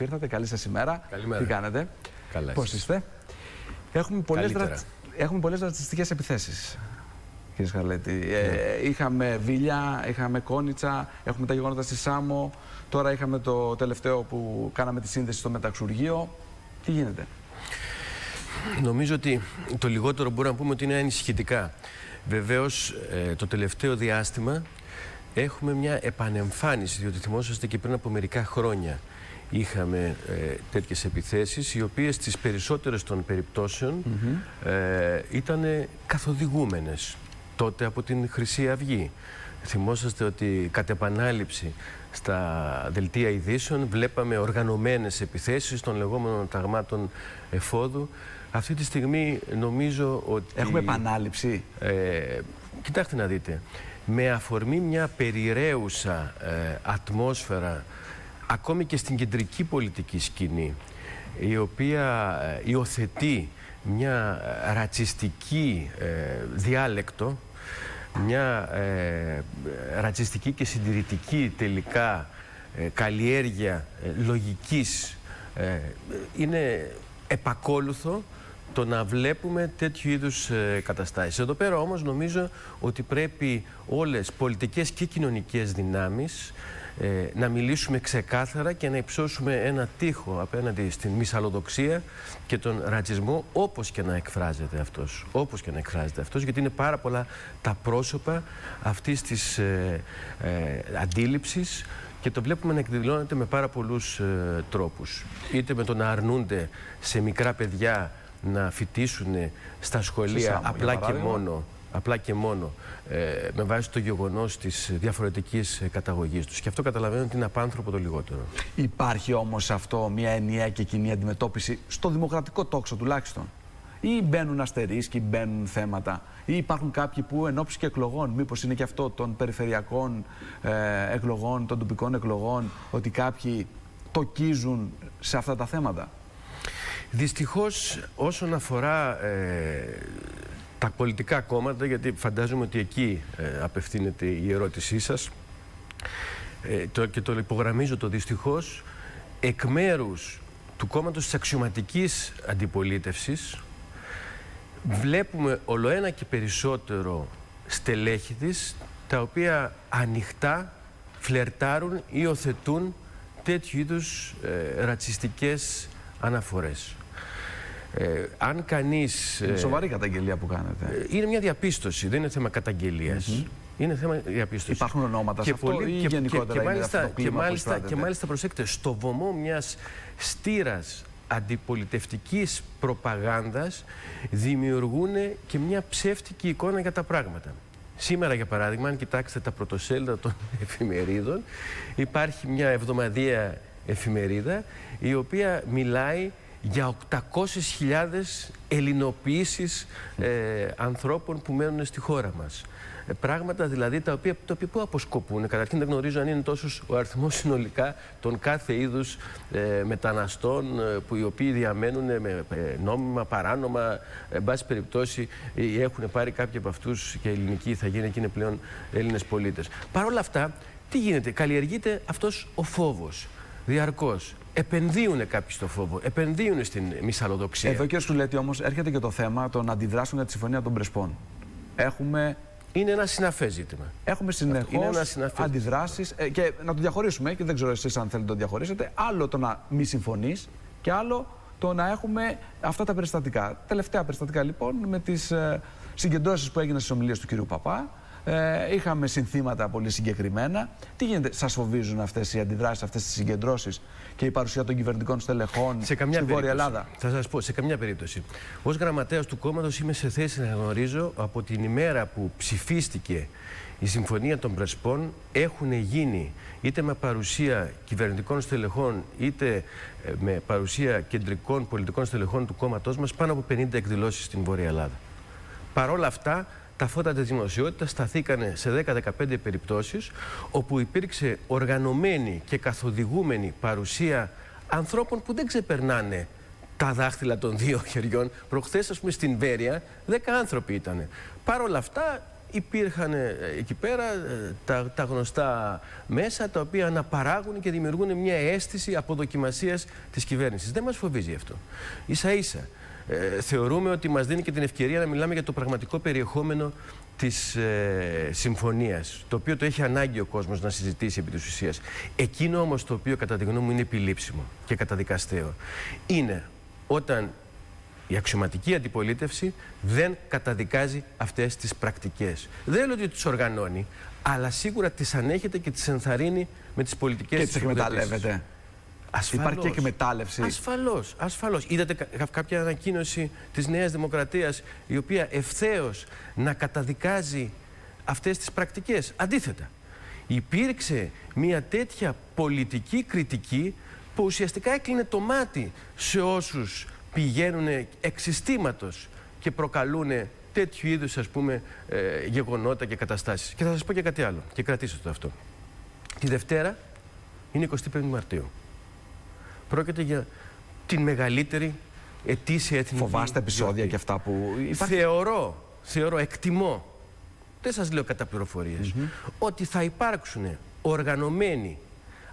ήρθατε. Καλή σας ημέρα. Καλημέρα. Τι κάνετε, Καλά Πώς εσείς. είστε, Έχουμε πολλές Καλύτερα. δρα... Έχουμε πολλές ρατσιστικές επιθέσεις. Κύριε Σχαλέτη, ε, είχαμε Βίλια, είχαμε Κόνιτσα, έχουμε τα γεγονότα στη Σάμο. Τώρα είχαμε το τελευταίο που κάναμε τη σύνδεση στο μεταξουργείο. Τι γίνεται; Νομίζω ότι το λιγότερο μπορούμε να πούμε ότι είναι ανησυχητικά. Βεβαίως ε, το τελευταίο διάστημα έχουμε μια επανεμφάνιση, διότι θυμόσαστε και πριν από μερικά χρόνια είχαμε ε, τέτοιες επιθέσεις, οι οποίες στις περισσότερες των περιπτώσεων ε, ήταν καθοδηγούμενες τότε από την Χρυσή Αυγή. Θυμόσαστε ότι κατ' επανάληψη στα δελτία ειδήσεων βλέπαμε οργανωμένες επιθέσεις των λεγόμενων ταγμάτων εφόδου. Αυτή τη στιγμή νομίζω ότι... Έχουμε επανάληψη; Ε, κοιτάξτε να δείτε. Με αφορμή μια περιραίουσα ε, ατμόσφαιρα ακόμη και στην κεντρική πολιτική σκηνή η οποία ε, υιοθετεί μια ε, ρατσιστική ε, διάλεκτο μια ε, ρατσιστική και συντηρητική τελικά ε, καλλιέργεια ε, λογικής ε, είναι επακόλουθο το να βλέπουμε τέτοιου είδους ε, καταστάσεις. Εδώ πέρα όμως νομίζω ότι πρέπει όλες πολιτικές και κοινωνικές δυνάμεις ε, να μιλήσουμε ξεκάθαρα και να υψώσουμε ένα τείχο απέναντι στην μυσαλλοδοξία και τον ρατσισμό όπως και να εκφράζεται αυτός. Όπως και να εκφράζεται αυτός γιατί είναι πάρα πολλά τα πρόσωπα αυτής της ε, ε, αντίληψης και το βλέπουμε να εκδηλώνεται με πάρα πολλούς ε, τρόπους. Είτε με το να αρνούνται σε μικρά παιδιά να φοιτήσουν στα σχολεία Σάμο, για απλά και παράδειγμα. μόνο απλά και μόνο ε, με βάση το γεγονός της διαφορετικής ε, καταγωγής τους. Και αυτό καταλαβαίνω ότι είναι απάνθρωπο το λιγότερο. Υπάρχει όμως αυτό μια ενιαία και κοινή αντιμετώπιση στο δημοκρατικό τόξο τουλάχιστον; Ή μπαίνουν αστερίσκοι, μπαίνουν θέματα; Ή υπάρχουν κάποιοι που εν ώψη και εκλογών, μήπως είναι και αυτό των περιφερειακών ε, εκλογών, των τοπικών εκλογών, ότι κάποιοι τοκίζουν σε αυτά τα θέματα; Δυστυχώς όσον αφορά ε, τα πολιτικά κόμματα, γιατί φαντάζομαι ότι εκεί ε, απευθύνεται η ερώτησή σας ε, το, και το υπογραμμίζω το δυστυχώς, εκ μέρους του κόμματος της αξιωματικής αντιπολίτευσης βλέπουμε ολοένα και περισσότερο στελέχη της τα οποία ανοιχτά φλερτάρουν ή υιοθετούν τέτοιου είδους ε, ρατσιστικές αναφορές. Ε, αν κανείς... Είναι ε, σοβαρή καταγγελία που κάνετε. ε, είναι μια διαπίστωση, δεν είναι θέμα καταγγελίας. Είναι θέμα διαπίστωσης. Υπάρχουν ονόματα σε αυτό ή γενικότερα και, είναι μάλιστα, αυτό το και, κλίμα που μάλιστα, εισπράτεται; και μάλιστα προσέξτε, στο βωμό μιας στήρας αντιπολιτευτικής προπαγάνδας δημιουργούν και μια ψεύτικη εικόνα για τα πράγματα. Σήμερα, για παράδειγμα, αν κοιτάξετε τα πρωτοσέλιδα των εφημερίδων, υπάρχει μια εβδομαδιαία εφημερίδα η οποία μιλάει για 800.000 ελληνοποιήσεις ε, ανθρώπων που μένουν στη χώρα μας. Ε, πράγματα δηλαδή τα οποία, τα οποία πού αποσκοπούν. Καταρχήν δεν γνωρίζω αν είναι τόσος ο αριθμός συνολικά των κάθε είδους ε, μεταναστών ε, που οι οποίοι διαμένουν με ε, νόμιμα, παράνομα, εν πάση περιπτώσει ε, έχουν πάρει κάποιοι από αυτούς και ελληνικοί θα γίνουν και είναι πλέον Έλληνες πολίτες. Παρ' όλα αυτά, τι γίνεται, καλλιεργείται αυτός ο φόβος διαρκώς. Επενδύουν κάποιοι στο φόβο, επενδύουν στην μυσαλλοδοξία. Εδώ κύριε Σουλέτη όμως έρχεται και το θέμα των αντιδράσεων για τη Συμφωνία των Πρεσπών. Έχουμε Είναι ένα συναφές ζήτημα. Έχουμε είναι συνεχώς ένα συναφές. αντιδράσεις και να το διαχωρίσουμε, και δεν ξέρω εσείς αν θέλετε να το διαχωρίσετε. Άλλο το να μη συμφωνείς και άλλο το να έχουμε αυτά τα περιστατικά. Τελευταία περιστατικά λοιπόν με τις ε, συγκεντρώσεις που έγιναν στις ομιλίες του κυρίου Παπά. Ε, είχαμε συνθήματα πολύ συγκεκριμένα. Τι γίνεται, σας φοβίζουν αυτές οι αντιδράσεις, αυτές τις συγκεντρώσεις και η παρουσία των κυβερνητικών στελεχών Σε καμιά στη Βόρεια περίπτωση. Ελλάδα; Θα σας πω, σε καμιά περίπτωση. Ω γραμματέας του κόμματος είμαι σε θέση να γνωρίζω από την ημέρα που ψηφίστηκε η Συμφωνία των Πρεσπών έχουν γίνει είτε με παρουσία κυβερνητικών στελεχών είτε ε, με παρουσία κεντρικών πολιτικών στελεχών του κόμματός μας πάνω από 50 εκδηλώσεις στην Βόρεια Ελλάδα. Παρ' όλα αυτά, τα φώτα της δημοσιότητας σταθήκανε σε 10-15 περιπτώσεις όπου υπήρξε οργανωμένη και καθοδηγούμενη παρουσία ανθρώπων που δεν ξεπερνάνε τα δάχτυλα των δύο χεριών. Προχθές, ας πούμε, στην Βέρεια, 10 άνθρωποι ήταν. Παρ' όλα αυτά, υπήρχαν ε, εκεί πέρα ε, τα, τα γνωστά μέσα τα οποία αναπαράγουν και δημιουργούν μια αίσθηση αποδοκιμασίας της κυβέρνησης. Δεν μας φοβίζει αυτό. Ίσα ίσα. Ε, θεωρούμε ότι μας δίνει και την ευκαιρία να μιλάμε για το πραγματικό περιεχόμενο της ε, συμφωνίας, το οποίο το έχει ανάγκη ο κόσμος να συζητήσει επί της ουσίας. Εκείνο όμως το οποίο κατά τη γνώμη μου είναι επιλήψιμο και καταδικαστέο, είναι όταν η αξιωματική αντιπολίτευση δεν καταδικάζει αυτές τις πρακτικές. Δεν λέω ότι τις οργανώνει, αλλά σίγουρα τις ανέχεται και τις ενθαρρύνει με τις πολιτικές Και τις εκμεταλλεύεται. Ασφαλώς. Υπάρχει και εκμετάλλευση. Ασφαλώς, ασφαλώς. Είδατε κάποια ανακοίνωση της Νέας Δημοκρατίας η οποία ευθέως να καταδικάζει αυτές τις πρακτικές. Αντίθετα, υπήρξε μια τέτοια πολιτική κριτική που ουσιαστικά έκλεινε το μάτι σε όσους πηγαίνουν εξιστήματος και προκαλούν τέτοιου είδους ας πούμε ε, γεγονότα και καταστάσεις. Και θα σας πω και κάτι άλλο και κρατήστε το αυτό. Τη Δευτέρα είναι 25 Μαρτίου. Πρόκειται για την μεγαλύτερη ετήσια εθνική Φοβάστε επεισόδια και αυτά που υπάρχει. Θεωρώ, θεωρώ, εκτιμώ, δεν σας λέω κατά πληροφορίες, ότι θα υπάρξουν οργανωμένοι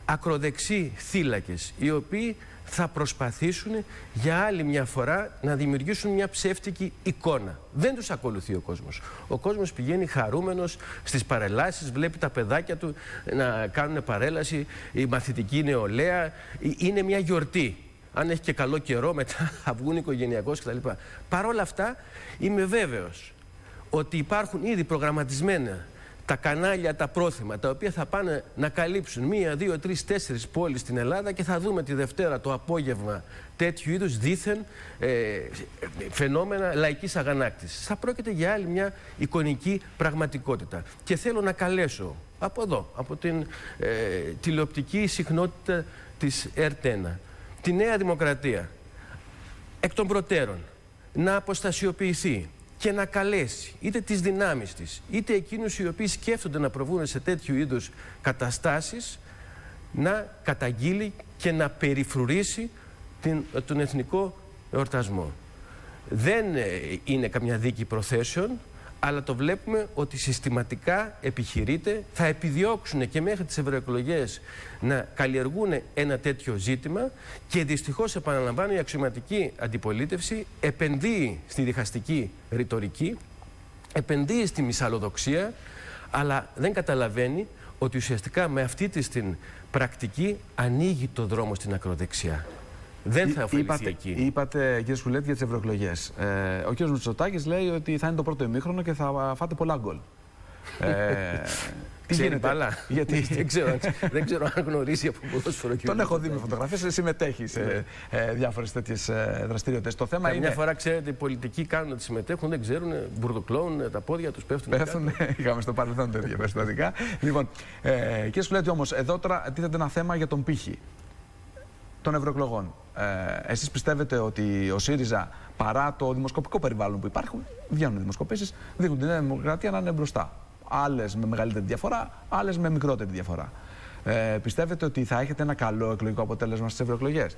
ακροδεξιοί θύλακες οι οποίοι θα προσπαθήσουν για άλλη μια φορά να δημιουργήσουν μια ψεύτικη εικόνα. Δεν τους ακολουθεί ο κόσμος. Ο κόσμος πηγαίνει χαρούμενος στις παρελάσεις, βλέπει τα παιδάκια του να κάνουν παρέλαση, η μαθητική νεολαία. Είναι μια γιορτή. Αν έχει και καλό καιρό μετά θα βγουν οικογενειακώς κτλ. Παρ' όλα αυτά είμαι βέβαιος ότι υπάρχουν ήδη προγραμματισμένα τα κανάλια, τα πρόθυμα, τα οποία θα πάνε να καλύψουν μία, δύο, τρεις, τέσσερις πόλεις στην Ελλάδα και θα δούμε τη Δευτέρα το απόγευμα τέτοιου είδους δίθεν ε, φαινόμενα λαϊκής αγανάκτησης. Θα πρόκειται για άλλη μια εικονική πραγματικότητα. Και θέλω να καλέσω από εδώ, από την ε, τηλεοπτική συχνότητα της ΕΡΤΕΝΑ, τη Νέα Δημοκρατία, εκ των προτέρων, να αποστασιοποιηθεί και να καλέσει είτε τις δυνάμεις της, είτε εκείνους οι οποίοι σκέφτονται να προβούν σε τέτοιου είδους καταστάσεις, να καταγγείλει και να περιφρουρήσει την, τον εθνικό εορτασμό. Δεν ε, είναι καμιά δίκη προθέσεων, αλλά το βλέπουμε ότι συστηματικά επιχειρείται, θα επιδιώξουν και μέχρι τις ευρωεκλογές να καλλιεργούν ένα τέτοιο ζήτημα και δυστυχώς επαναλαμβάνω η αξιωματική αντιπολίτευση επενδύει στη διχαστική ρητορική, επενδύει στη μυσαλλοδοξία, αλλά δεν καταλαβαίνει ότι ουσιαστικά με αυτή της την πρακτική ανοίγει το δρόμο στην ακροδεξιά. Δεν θα ωφεληθεί είπατε, εκεί. Είπατε, κύριε Σκουλέτη, για τις ευρωεκλογές. Ε, ο κύριος Μητσοτάκης λέει ότι θα είναι το πρώτο ημίχρονο και θα φάτε πολλά γκολ. ε, τι Ξέρει γίνεται, μπαλά. Γιατί... δεν, ξέρω, δεν ξέρω αν γνωρίζει από ποδόσφαιρο Τον έχω δει με φωτογραφίες, συμμετέχει σε ναι. ε, διάφορες τέτοιες δραστηριότητες. Το θέμα Καμιά είναι. φορά, ξέρετε, οι πολιτικοί κάνουν ότι συμμετέχουν, δεν ξέρουν, μπουρδοκλώνουν, τα πόδια τους πέφτουν. Πέφτουν, ναι, είχαμε στο παρελθόν τέτοια περιστατικά. λοιπόν, ε, κύριε Σκουλέτη, όμως, εδώ τώρα τίθεται ένα θέμα για τον πύχη των ευρωεκλογών. Ε, εσείς πιστεύετε ότι ο ΣΥΡΙΖΑ παρά το δημοσκοπικό περιβάλλον που υπάρχουν, βγαίνουν δημοσκοπήσεις, δείχνουν την Νέα Δημοκρατία να είναι μπροστά. Άλλες με μεγαλύτερη διαφορά, άλλες με μικρότερη διαφορά. Ε, πιστεύετε ότι θα έχετε ένα καλό εκλογικό αποτέλεσμα στις ευρωεκλογές;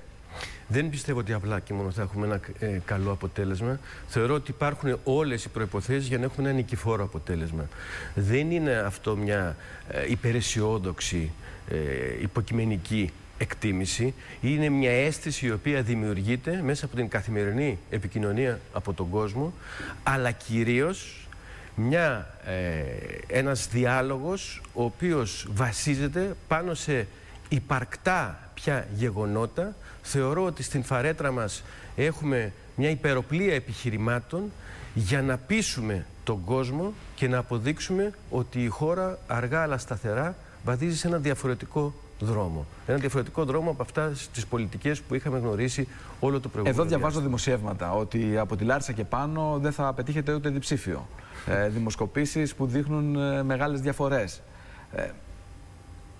Δεν πιστεύω ότι απλά και μόνο θα έχουμε ένα ε, καλό αποτέλεσμα. Θεωρώ ότι υπάρχουν όλες οι προποθέσει για να έχουμε ένα νικηφόρο αποτέλεσμα. Δεν είναι αυτό μια ε, υπεραισιόδοξη, ε, υποκειμενική εκτίμηση είναι μια αίσθηση η οποία δημιουργείται μέσα από την καθημερινή επικοινωνία από τον κόσμο αλλά κυρίως μια, ε, ένας διάλογος ο οποίος βασίζεται πάνω σε υπαρκτά πια γεγονότα. Θεωρώ ότι στην φαρέτρα μας έχουμε μια υπεροπλία επιχειρημάτων για να πείσουμε τον κόσμο και να αποδείξουμε ότι η χώρα αργά αλλά σταθερά βαδίζει σε ένα διαφορετικό δρόμο. Ένα διαφορετικό δρόμο από αυτά τι πολιτικές που είχαμε γνωρίσει όλο το προηγούμενο. Εδώ διαβάζω δημοσιεύματα ότι από τη Λάρισα και πάνω δεν θα πετύχετε ούτε διψήφιο. Ε, Δημοσκοπήσεις που δείχνουν ε, μεγάλες διαφορές. Ε,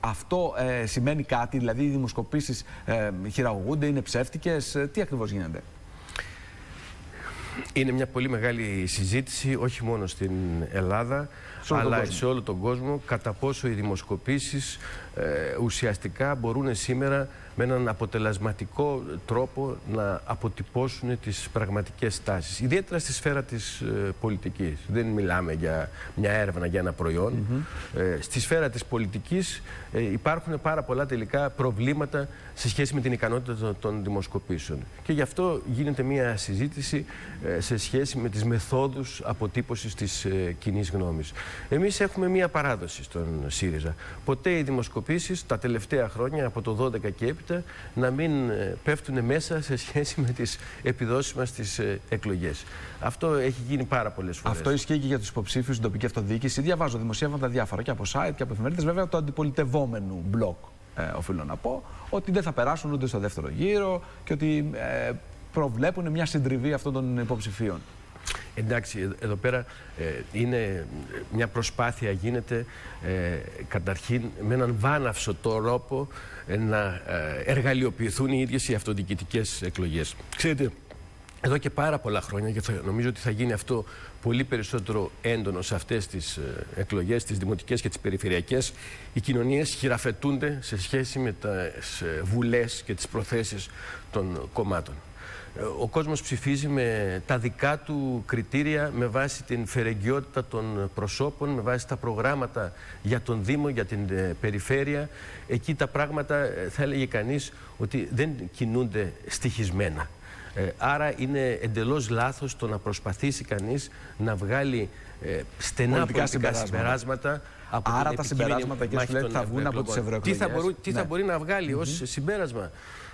αυτό ε, σημαίνει κάτι, δηλαδή οι δημοσκοπήσεις ε, χειραγωγούνται, είναι ψεύτικες, ε, τι ακριβώς γίνεται; Είναι μια πολύ μεγάλη συζήτηση, όχι μόνο στην Ελλάδα, αλλά σε όλο τον κόσμο, κατά πόσο οι δημοσκοπήσεις ε, ουσιαστικά μπορούν σήμερα με έναν αποτελεσματικό τρόπο να αποτυπώσουν τις πραγματικές τάσεις. Ιδιαίτερα στη σφαίρα της ε, πολιτικής. Δεν μιλάμε για μια έρευνα, για ένα προϊόν. ε, στη σφαίρα της πολιτικής ε, υπάρχουν πάρα πολλά τελικά προβλήματα σε σχέση με την ικανότητα των, των δημοσκοπήσεων. Και γι' αυτό γίνεται μια συζήτηση ε, σε σχέση με τις μεθόδους αποτύπωσης της ε, κοινής γνώμης. Εμείς έχουμε μια παράδοση στον ΣΥΡΙΖΑ. Ποτέ οι δημοσκοπήσεις τα τελευταία χρόνια, από το 12 και έπειτα, να μην ε, πέφτουν μέσα σε σχέση με τις επιδόσεις μας στις ε, εκλογές. Αυτό έχει γίνει πάρα πολλές φορές. Αυτό ισχύει και για τους υποψήφιους στην τοπική αυτοδιοίκηση. Διαβάζω δημοσιεύματα διάφορα και από site και από εφημερίδες. Βέβαια, το αντιπολιτευόμενο μπλοκ, ε, οφείλω να πω, ότι δεν θα περάσουν ούτε στο δεύτερο γύρο και ότι ε, προβλέπουν μια συντριβή αυτών των υποψηφίων. Εντάξει, ε- εδώ πέρα ε, είναι μια προσπάθεια γίνεται ε, καταρχήν με έναν βάναυσο τρόπο ε, να ε, εργαλειοποιηθούν οι ίδιες οι αυτοδιοικητικές εκλογές. Ξέρετε, εδώ και πάρα πολλά χρόνια και θα, νομίζω ότι θα γίνει αυτό πολύ περισσότερο έντονο σε αυτές τις ε, εκλογές, τις δημοτικές και τις περιφερειακές, οι κοινωνίες χειραφετούνται σε σχέση με τις ε, βουλές και τις προθέσεις των κομμάτων. Ε, Ο κόσμος ψηφίζει με τα δικά του κριτήρια, με βάση την φερεγγιότητα των προσώπων, με βάση τα προγράμματα για τον Δήμο, για την ε, περιφέρεια. Εκεί τα πράγματα ε, θα έλεγε κανείς ότι δεν κινούνται στοιχισμένα. Ε, άρα είναι εντελώς λάθος το να προσπαθήσει κανείς να βγάλει ε, στενά Πολιτικά πολιτικά, συμπεράσματα. συμπεράσματα. από Άρα την τα επικείμενη συμπεράσματα, κύριε μάχη Σουλέτη, των θα βγουν από τις εκλογών. Τι θα, ευρωεκλογές. μπορούν- τι θα Ναι. μπορεί να βγάλει ως συμπέρασμα;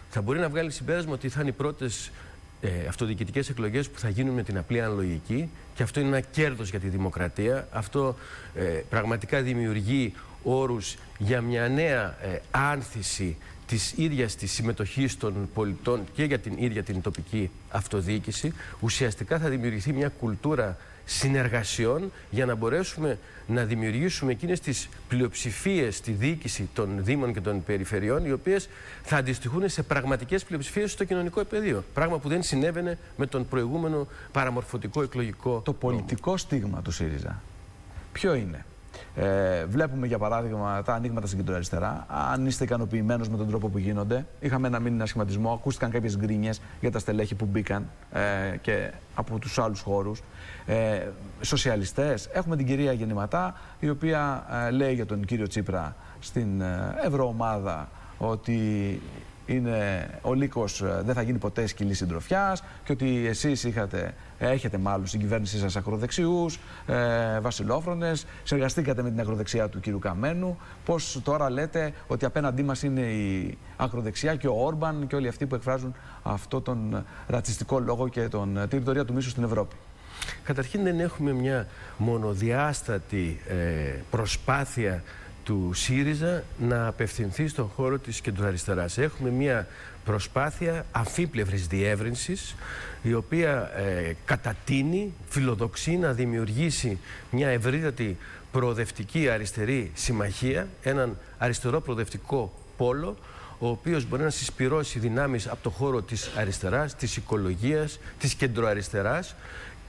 Θα μπορεί να βγάλει συμπέρασμα ότι θα είναι οι πρώτες ε, αυτοδιοικητικές εκλογές που θα γίνουν με την απλή αναλογική και αυτό είναι ένα κέρδος για τη δημοκρατία. Αυτό ε, πραγματικά δημιουργεί όρους για μια νέα ε, άνθηση της ίδιας της συμμετοχής των πολιτών και για την ίδια την τοπική αυτοδιοίκηση. Ουσιαστικά θα δημιουργηθεί μια κουλτούρα συνεργασιών για να μπορέσουμε να δημιουργήσουμε εκείνες τις πλειοψηφίες στη διοίκηση των Δήμων και των Περιφερειών οι οποίες θα αντιστοιχούν σε πραγματικές πλειοψηφίες στο κοινωνικό επαιδείο. Πράγμα που δεν συνέβαινε με τον προηγούμενο παραμορφωτικό εκλογικό Το πολιτικό στίγμα του ΣΥΡΙΖΑ ποιο είναι; Ε, βλέπουμε για παράδειγμα τα ανοίγματα στην κεντροαριστερά. Αν είστε ικανοποιημένος με τον τρόπο που γίνονται, είχαμε ένα μήνυμα σχηματισμό, ακούστηκαν κάποιες γκρίνιες για τα στελέχη που μπήκαν ε, και από τους άλλους χώρους. Ε, Σοσιαλιστές, έχουμε την κυρία Γεννηματά, η οποία ε, λέει για τον κύριο Τσίπρα στην ε, Ευρωομάδα ότι είναι, ο Λύκος ε, δεν θα γίνει ποτέ σκυλή συντροφιάς και ότι εσείς είχατε, έχετε μάλλον στην κυβέρνησή σας ακροδεξιούς, ε, βασιλόφρονες, συνεργαστήκατε με την ακροδεξιά του κύριου Καμένου. Πώς τώρα λέτε ότι απέναντί μας είναι η ακροδεξιά και ο Όρμπαν και όλοι αυτοί που εκφράζουν αυτό τον ρατσιστικό λόγο και τον, την ρητορία του μίσου στην Ευρώπη; Καταρχήν δεν έχουμε μια μονοδιάστατη ε, προσπάθεια του ΣΥΡΙΖΑ να απευθυνθεί στον χώρο της κεντροαριστεράς. Έχουμε μια προσπάθεια αφίπλευρης διεύρυνσης η οποία ε, κατατείνει, φιλοδοξεί να δημιουργήσει μια ευρύτατη προοδευτική αριστερή συμμαχία, έναν αριστερό προοδευτικό πόλο ο οποίος μπορεί να συσπυρώσει δυνάμεις από το χώρο της αριστεράς, της οικολογίας, της κεντροαριστεράς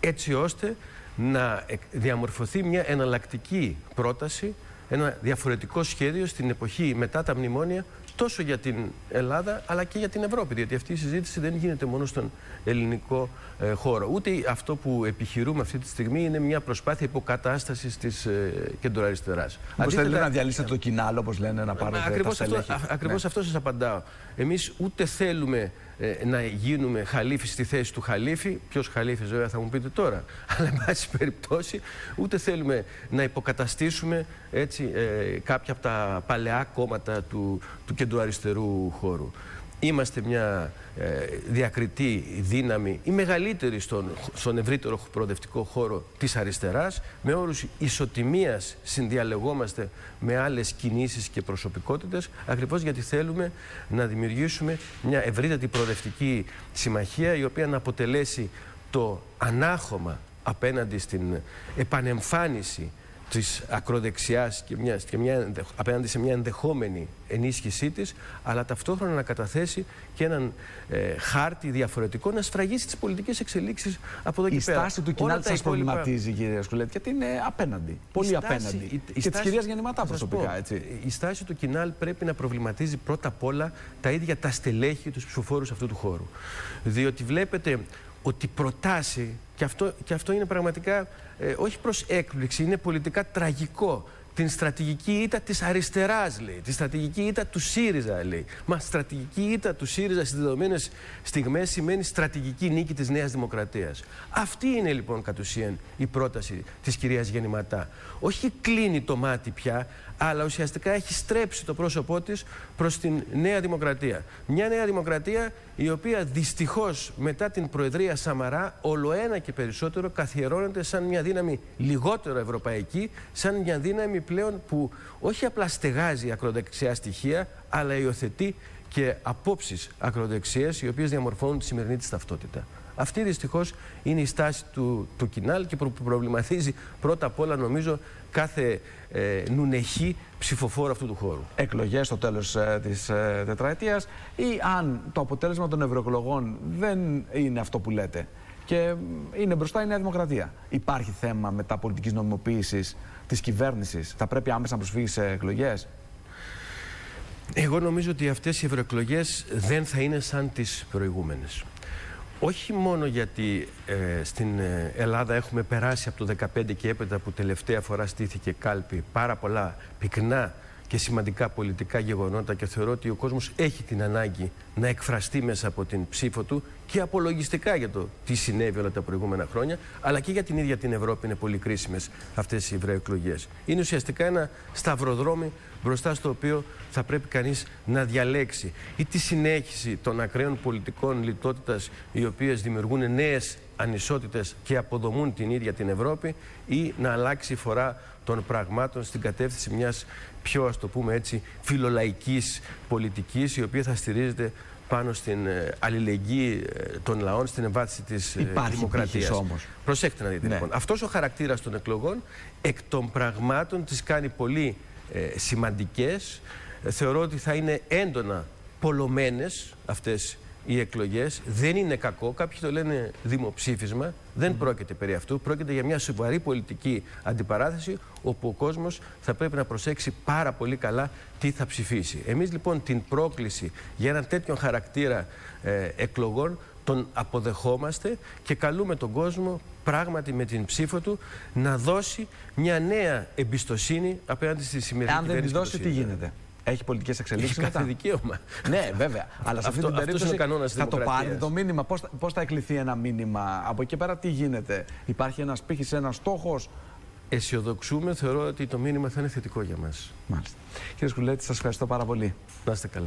έτσι ώστε να εκ- διαμορφωθεί μια εναλλακτική πρόταση, ένα διαφορετικό σχέδιο στην εποχή μετά τα μνημόνια τόσο για την Ελλάδα αλλά και για την Ευρώπη. Διότι αυτή η συζήτηση δεν γίνεται μόνο στον ελληνικό ε, χώρο. Ούτε αυτό που επιχειρούμε αυτή τη στιγμή είναι μια προσπάθεια υποκατάστασης της ε, κεντροαριστεράς. Όπως θέλετε Αντίθετα- να διαλύσετε το κοινάλο, όπως λένε, να πάρετε τα Ακριβώς αυτό, στελέχη. α- ακριβώς Ναι. αυτό σας απαντάω. Εμείς ούτε θέλουμε ε, να γίνουμε χαλίφη στη θέση του χαλίφη. Ποιος χαλίφης βέβαια θα μου πείτε τώρα. Αλλά εν πάση περιπτώσει ούτε θέλουμε να υποκαταστήσουμε έτσι, ε, κάποια από τα παλαιά κόμματα του, του κεντροαριστερού χώρου. Είμαστε μια ε, διακριτή δύναμη, η μεγαλύτερη στον, στον ευρύτερο προοδευτικό χώρο της αριστεράς, με όρους ισοτιμίας συνδιαλεγόμαστε με άλλες κινήσεις και προσωπικότητες, ακριβώς γιατί θέλουμε να δημιουργήσουμε μια ευρύτατη προοδευτική συμμαχία, η οποία να αποτελέσει το ανάχωμα απέναντι στην επανεμφάνιση της ακροδεξιάς και, μιας, και μια, απέναντι σε μια ενδεχόμενη ενίσχυσή της, αλλά ταυτόχρονα να καταθέσει και έναν ε, χάρτη διαφορετικό να σφραγίσει τις πολιτικές εξελίξεις από εδώ η και πέρα. Η στάση του κοινάλ σας υπόλοιπα... προβληματίζει, κύριε Σκουλέτη, γιατί είναι απέναντι, πολύ στάση, απέναντι. Η, η και στάση, της κυρίας Γεννηματά προσωπικά, πω, έτσι. Η στάση του κοινάλ πρέπει να προβληματίζει πρώτα απ' όλα τα ίδια τα στελέχη, τους ψηφοφόρους αυτού του χώρου. Διότι βλέπετε ότι προτάσει, και αυτό, και αυτό είναι πραγματικά ε, όχι προς έκπληξη, είναι πολιτικά τραγικό. Την στρατηγική ήττα της αριστεράς, λέει. Τη στρατηγική ήττα του ΣΥΡΙΖΑ, λέει. Μα στρατηγική ήττα του ΣΥΡΙΖΑ στις δεδομένες στιγμές σημαίνει στρατηγική νίκη της Νέας Δημοκρατίας. Αυτή είναι λοιπόν κατ' ουσίαν η πρόταση της κυρίας Γεννηματά. Όχι κλείνει το μάτι πια, αλλά ουσιαστικά έχει στρέψει το πρόσωπό της προς την Νέα Δημοκρατία. Μια Νέα Δημοκρατία η οποία δυστυχώς μετά την Προεδρία Σαμαρά ολοένα και περισσότερο καθιερώνεται σαν μια δύναμη λιγότερο ευρωπαϊκή, σαν μια δύναμη πλέον που όχι απλά στεγάζει ακροδεξιά στοιχεία, αλλά υιοθετεί και απόψεις ακροδεξιές οι οποίες διαμορφώνουν τη σημερινή της ταυτότητα. Αυτή δυστυχώς είναι η στάση του, του Κινάλ και που προβληματίζει πρώτα απ' όλα νομίζω κάθε ε, νουνεχή ψηφοφόρο αυτού του χώρου. Εκλογές στο τέλος ε, της ε, τετραετίας ή αν το αποτέλεσμα των ευρωεκλογών δεν είναι αυτό που λέτε και είναι μπροστά η Νέα Δημοκρατία. Υπάρχει θέμα μετά πολιτικής νομιμοποίησης της κυβέρνησης. Θα πρέπει άμεσα να προσφύγει σε εκλογές; Εγώ νομίζω ότι αυτές οι ευρωεκλογές δεν θα είναι σαν τις προηγούμενες. Όχι μόνο γιατί ε, στην ε, Ελλάδα έχουμε περάσει από το 2015 και έπειτα που τελευταία φορά στήθηκε κάλπη πάρα πολλά πυκνά και σημαντικά πολιτικά γεγονότα και θεωρώ ότι ο κόσμος έχει την ανάγκη να εκφραστεί μέσα από την ψήφο του και απολογιστικά για το τι συνέβη όλα τα προηγούμενα χρόνια, αλλά και για την ίδια την Ευρώπη είναι πολύ κρίσιμες αυτές οι ευρωεκλογές. Είναι ουσιαστικά ένα σταυροδρόμι μπροστά στο οποίο θα πρέπει κανείς να διαλέξει ή τη συνέχιση των ακραίων πολιτικών λιτότητας, οι οποίες δημιουργούν νέες ανισότητες και αποδομούν την ίδια την Ευρώπη ή να αλλάξει η φορά των πραγμάτων στην κατεύθυνση μιας πιο, ας το πούμε έτσι, φιλολαϊκής πολιτικής η οποία θα στηρίζεται πάνω στην ε, αλληλεγγύη ε, των λαών, στην εμβάθυνση της ε, Υπάρχει δημοκρατίας. όμως. Προσέξτε να δείτε ναι. λοιπόν. Αυτός ο χαρακτήρας των εκλογών εκ των πραγμάτων τις κάνει πολύ ε, σημαντικές. θεωρώ ότι θα είναι έντονα πολλωμένες αυτές οι εκλογές δεν είναι κακό. Κάποιοι το λένε δημοψήφισμα. Δεν πρόκειται περί αυτού. Πρόκειται για μια σοβαρή πολιτική αντιπαράθεση, όπου ο κόσμος θα πρέπει να προσέξει πάρα πολύ καλά τι θα ψηφίσει. Εμείς λοιπόν την πρόκληση για έναν τέτοιο χαρακτήρα ε, εκλογών τον αποδεχόμαστε και καλούμε τον κόσμο πράγματι με την ψήφο του να δώσει μια νέα εμπιστοσύνη απέναντι στη σημερινή Αν δεν τη δώσει, τι γίνεται; Έχει πολιτικές εξελίξεις. Έχει κάθε δικαίωμα. ναι, βέβαια. Αλλά σε αυτή την περίπτωση θα το πάρει το μήνυμα. Πώς θα εκλειθεί ένα μήνυμα; Από εκεί πέρα τι γίνεται; Υπάρχει ένας πύχης, ένας στόχος; Αισιοδοξούμε. Θεωρώ ότι το μήνυμα θα είναι θετικό για μας. Μάλιστα. Κύριε Σκουλέτη, σας ευχαριστώ πάρα πολύ. Να είστε καλά.